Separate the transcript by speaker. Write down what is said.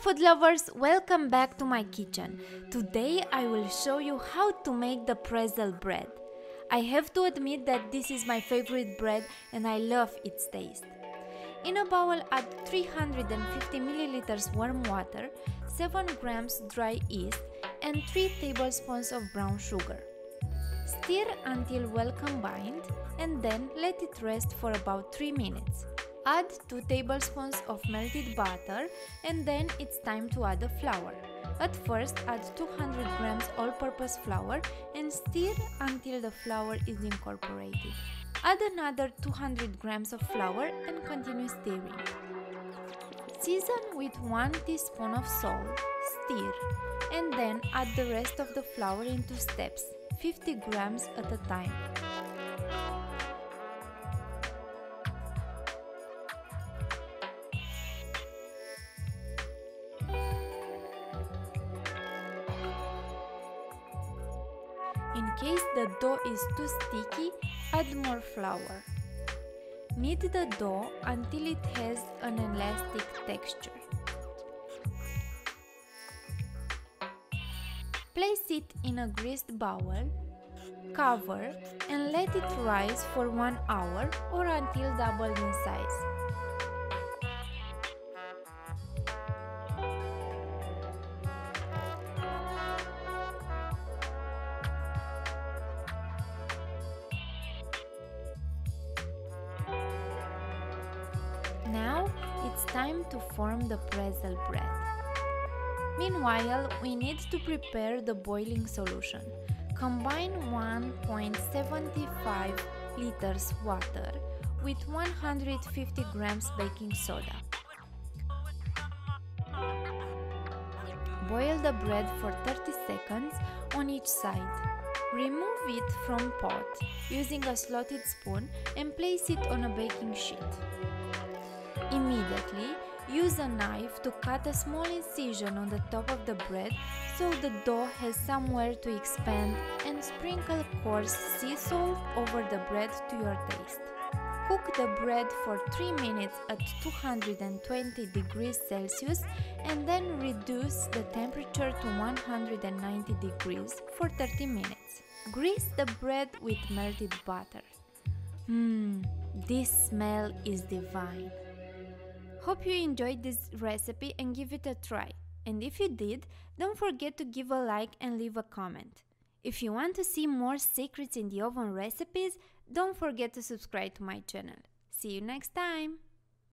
Speaker 1: food lovers, welcome back to my kitchen. Today I will show you how to make the pretzel bread. I have to admit that this is my favorite bread and I love its taste. In a bowl add 350 milliliters warm water, 7 grams dry yeast and 3 tablespoons of brown sugar. Stir until well combined and then let it rest for about 3 minutes. Add 2 tablespoons of melted butter and then it's time to add the flour. At first add 200 grams all-purpose flour and stir until the flour is incorporated. Add another 200 grams of flour and continue stirring. Season with 1 teaspoon of salt, stir, and then add the rest of the flour into steps, 50 grams at a time. Case the dough is too sticky, add more flour. Knead the dough until it has an elastic texture. Place it in a greased bowl, cover and let it rise for 1 hour or until doubled in size. Time to form the pretzel bread. Meanwhile, we need to prepare the boiling solution. Combine 1.75 liters water with 150 grams baking soda. Boil the bread for 30 seconds on each side. Remove it from pot using a slotted spoon and place it on a baking sheet. Immediately, use a knife to cut a small incision on the top of the bread so the dough has somewhere to expand and sprinkle coarse sea salt over the bread to your taste. Cook the bread for 3 minutes at 220 degrees Celsius and then reduce the temperature to 190 degrees for 30 minutes. Grease the bread with melted butter. Mmm, this smell is divine. Hope you enjoyed this recipe and give it a try. And if you did, don't forget to give a like and leave a comment. If you want to see more secrets in the oven recipes, don't forget to subscribe to my channel. See you next time!